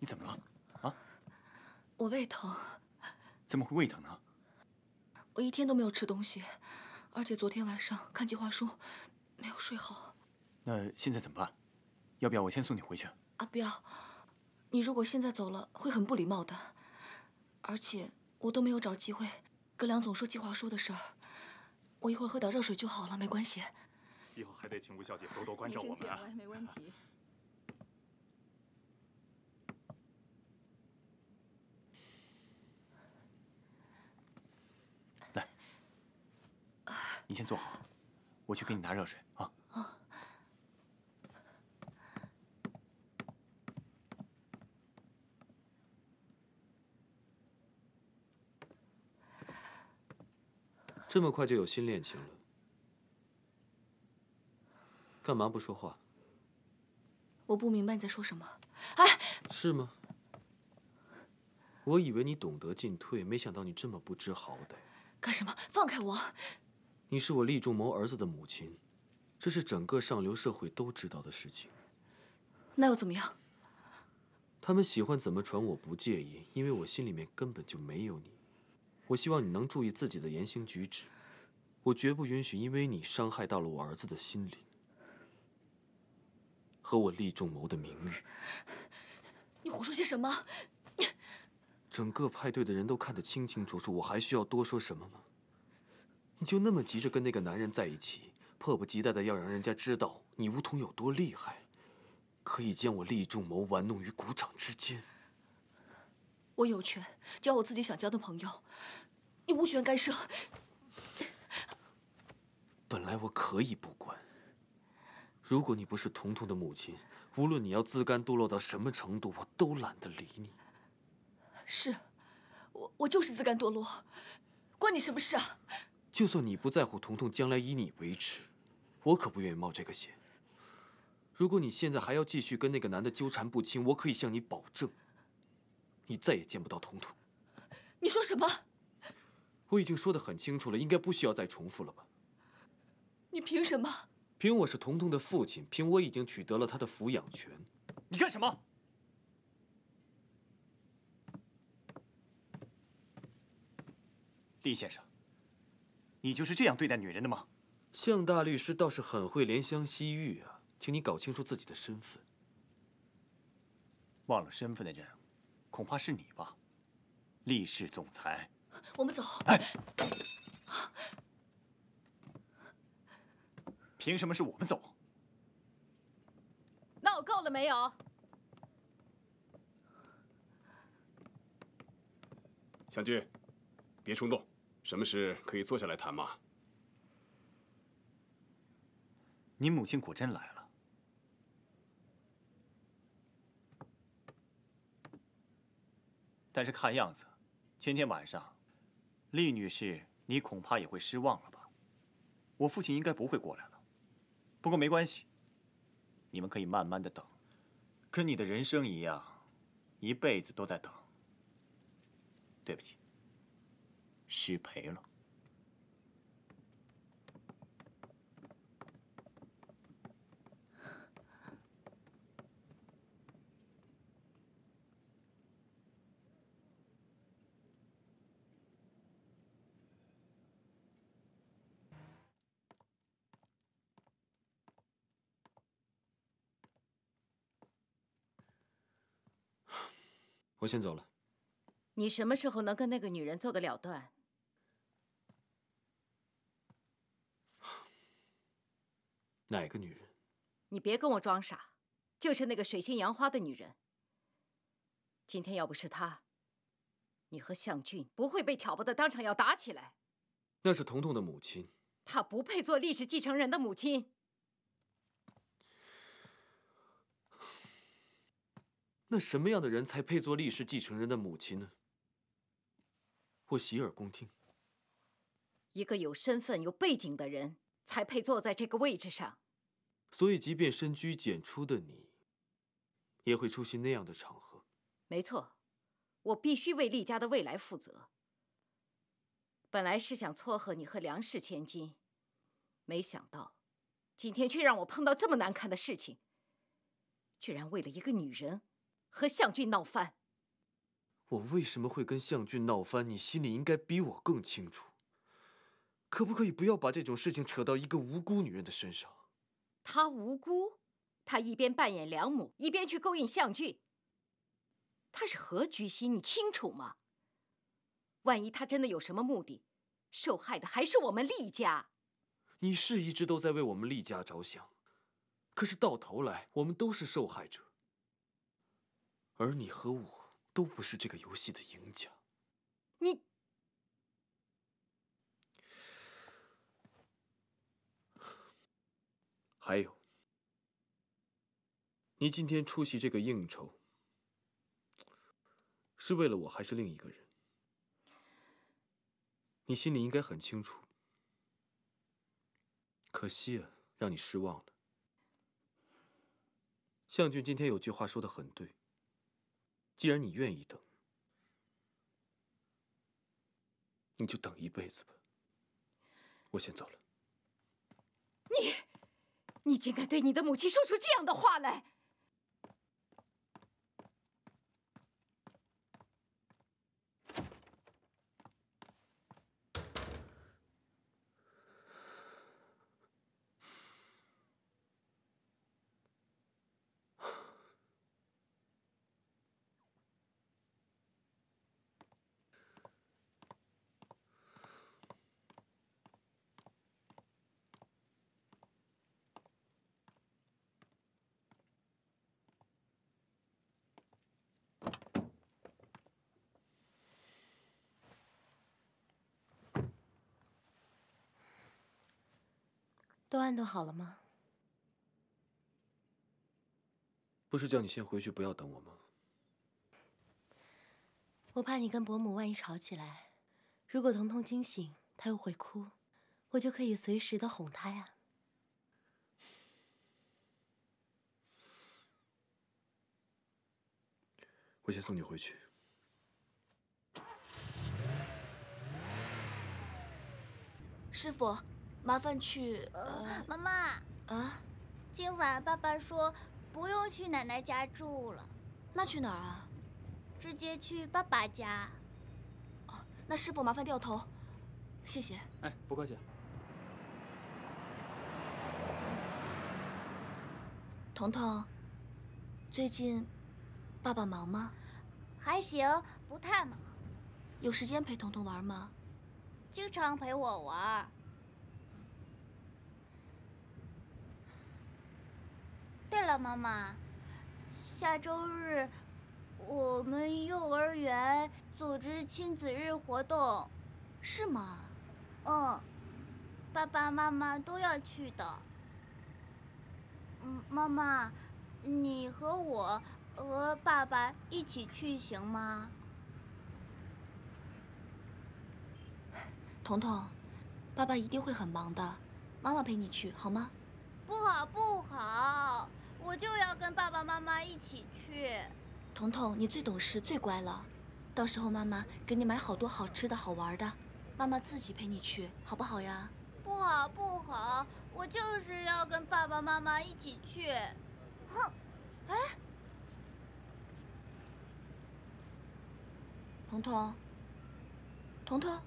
你怎么了？啊？我胃疼。怎么会胃疼呢？我一天都没有吃东西，而且昨天晚上看计划书，没有睡好。那现在怎么办？要不要我先送你回去？啊，不要！你如果现在走了，会很不礼貌的。而且我都没有找机会跟梁总说计划书的事儿。我一会儿喝点热水就好了，没关系。以后还得请吴小姐多多关照我们啊。没问题。你先坐好，我去给你拿热水啊。这么快就有新恋情了？干嘛不说话？我不明白你在说什么。哎，是吗？我以为你懂得进退，没想到你这么不知好歹。干什么？放开我！你是我厉仲谋儿子的母亲，这是整个上流社会都知道的事情。那又怎么样？他们喜欢怎么传，我不介意，因为我心里面根本就没有你。我希望你能注意自己的言行举止，我绝不允许因为你伤害到了我儿子的心灵和我厉仲谋的名誉。你胡说些什么？整个派对的人都看得清清楚楚，我还需要多说什么吗？你就那么急着跟那个男人在一起，迫不及待的要让人家知道你梧桐有多厉害，可以将我厉仲谋玩弄于股掌之间。我有权交我自己想交的朋友，你无权干涉。本来我可以不管。如果你不是彤彤的母亲，无论你要自甘堕落到什么程度，我都懒得理你。是，我我就是自甘堕落，关你什么事啊？就算你不在乎彤彤将来以你为耻，我可不愿意冒这个险。如果你现在还要继续跟那个男的纠缠不清，我可以向你保证。你再也见不到彤彤。你说什么？我已经说得很清楚了，应该不需要再重复了吧？你凭什么？凭我是彤彤的父亲，凭我已经取得了他的抚养权。你干什么？厉先生，你就是这样对待女人的吗？向大律师倒是很会怜香惜玉啊，请你搞清楚自己的身份。忘了身份的人。恐怕是你吧，厉氏总裁。我们走。哎，凭什么是我们走？闹够了没有？湘君，别冲动，什么事可以坐下来谈吗？你母亲果真来了。但是看样子，今天晚上，厉女士，你恐怕也会失望了吧？我父亲应该不会过来了。不过没关系，你们可以慢慢的等，跟你的人生一样，一辈子都在等。对不起，失陪了。我先走了。你什么时候能跟那个女人做个了断？哪个女人？你别跟我装傻，就是那个水性杨花的女人。今天要不是她，你和向俊不会被挑拨的当场要打起来。那是彤彤的母亲。她不配做历史继承人的母亲。那什么样的人才配做历史继承人的母亲呢？我洗耳恭听。一个有身份、有背景的人才配坐在这个位置上。所以，即便深居简出的你，也会出席那样的场合。没错，我必须为厉家的未来负责。本来是想撮合你和梁氏千金，没想到，今天却让我碰到这么难看的事情。居然为了一个女人！和向俊闹翻。我为什么会跟向俊闹翻？你心里应该比我更清楚。可不可以不要把这种事情扯到一个无辜女人的身上？她无辜，她一边扮演良母，一边去勾引向俊。她是何居心？你清楚吗？万一她真的有什么目的，受害的还是我们厉家。你是一直都在为我们厉家着想，可是到头来，我们都是受害者，而你和我都不是这个游戏的赢家。你。还有，你今天出席这个应酬，是为了我还是另一个人？你心里应该很清楚。可惜啊，让你失望了。向俊今天有句话说的很对。既然你愿意等，你就等一辈子吧。我先走了。你。你竟敢对你的母亲说出这样的话来！都安顿好了吗？不是叫你先回去，不要等我吗？我怕你跟伯母万一吵起来，如果彤彤惊醒，她又会哭，我就可以随时的哄她呀。我先送你回去。师傅。麻烦去呃，妈妈啊，今晚爸爸说不用去奶奶家住了，那去哪儿啊？直接去爸爸家。哦，那师傅麻烦掉头，谢谢。哎，不客气。彤彤，最近爸爸忙吗？还行，不太忙。有时间陪彤彤玩吗？经常陪我玩。对了，妈妈，下周日我们幼儿园组织亲子日活动，是吗？嗯，爸爸妈妈都要去的。嗯，妈妈，你和我和爸爸一起去行吗？彤彤，爸爸一定会很忙的，妈妈陪你去好吗？不好，不好。我就要跟爸爸妈妈一起去。彤彤，你最懂事、最乖了，到时候妈妈给你买好多好吃的好玩的，妈妈自己陪你去，好不好呀？不好，不好，我就是要跟爸爸妈妈一起去。哼！哎，彤彤，彤彤。